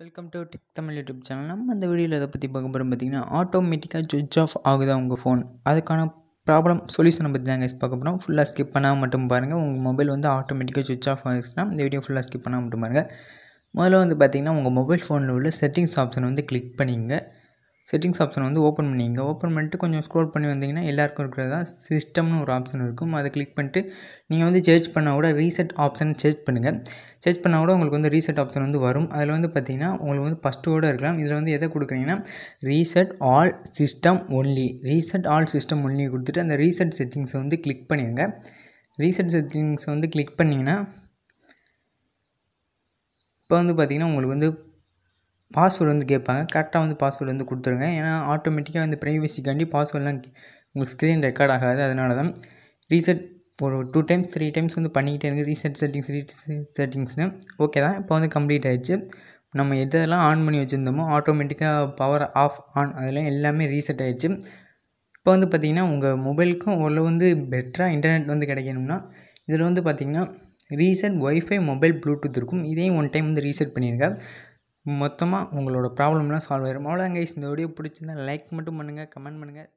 Welcome to tech Tamil YouTube channel நம்ம அந்த வீடியோவில் எதை பற்றி பார்க்க போகிறோம் பார்த்தீங்கன்னா ஆட்டோமேட்டிக்காக சுவிட்ச் ஆஃப் ஆகுதா உங்கள் ஃபோன் அதுக்கான ப்ராப்ளம் சொல்யூஷனை பற்றி தாங்க பார்க்க போகிறோம் ஃபுல்லாக ஸ்கிப் பண்ணால் மட்டும் பாருங்கள் உங்கள் மொபைல் வந்து ஆட்டோமேட்டிக்காக சுவிட்ச் ஆஃப் ஆகிடுச்சுன்னா இந்த வீடியோ ஃபுல்லாக ஸ்கிப் பண்ணால் மட்டும் பாருங்கள் முதல்ல வந்து பார்த்திங்கன்னா உங்கள் மொபைல் ஃபோனில் உள்ள செட்டிங்ஸ் ஆப்ஷன் வந்து கிளிக் பண்ணிங்க செட்டிங்ஸ் ஆப்ஷன் வந்து ஓப்பன் பண்ணிங்க. ஓப்பன் பண்ணிட்டு கொஞ்சம் ஸ்க்ரோல் பண்ணி வந்தீங்கன்னா எல்லாருக்கும் இருக்கிறதா? சிஸ்டம்னு ஒரு ஆப்ஷன் இருக்கும். அதை கிளிக் பண்ணிட்டு நீங்கள் வந்து சர்ச் பண்ணால் கூட ரீசெட் ஆப்ஷன் சர்ச் பண்ணுங்கள் சர்ச் பண்ணால் கூட உங்களுக்கு வந்து ரீசெட் ஆப்ஷன் வந்து வரும். அதில் வந்து பார்த்தீங்கன்னா உங்களுக்கு வந்து ஃபஸ்ட்டு கூட இருக்கலாம். இதில் வந்து எதை கொடுக்குறீங்கன்னா reset all system only reset all system only கொடுத்துட்டு அந்த ரீசெட் செட்டிங்ஸை வந்து கிளிக் பண்ணிடுங்க ரீசெட் செட்டிங்ஸை வந்து கிளிக் பண்ணிங்கன்னா இப்போ வந்து பார்த்திங்கன்னா உங்களுக்கு வந்து பாஸ்வேர்டு வந்து கேட்பாங்க. கரெக்டாக வந்து பாஸ்வேர்டு வந்து கொடுத்துருங்க. ஏன்னா ஆட்டோமேட்டிக்காக வந்து ப்ரைவசிக்காண்டி பாஸ்வேர்டெலாம் உங்களுக்கு ஸ்க்ரீன் ரெக்கார்ட் ஆகாது. அதனால தான் ரீசெட் ஒரு டூ டைம்ஸ் த்ரீ டைம்ஸ் வந்து பண்ணிக்கிட்டே இருக்குது ரீசெட் செட்டிங்ஸ் ரீசெட் செட்டிங்ஸ்னு ஓகே தான். இப்போ வந்து கம்ப்ளீட் ஆகிடுச்சு நம்ம எதெல்லாம் ஆன் பண்ணி வச்சுருந்தோமோ ஆட்டோமேட்டிக்காக பவர் ஆஃப் ஆன் அதெல்லாம் எல்லாமே ரீசெட் ஆகிடுச்சு இப்போ வந்து பார்த்திங்கன்னா உங்கள் மொபைலுக்கும் ஓரளவு வந்து பெட்டராக இன்டர்நெட் வந்து கிடைக்கணும்னா இதில் வந்து பார்த்திங்கன்னா ரீசெட் ஒய்ஃபை மொபைல் ப்ளூடூத் இருக்கும். இதையும் ஒன் டைம் வந்து ரீசெட் பண்ணியிருக்கேன் மொத்தமாக உங்களோட ப்ராப்ளம்லாம் சால்வ் ஆயிடும் அவ்வளோதான் கைஸ் இந்த வீடியோ பிடிச்சிருந்தா லைக் மட்டும் பண்ணுங்கள் கமெண்ட் பண்ணுங்கள்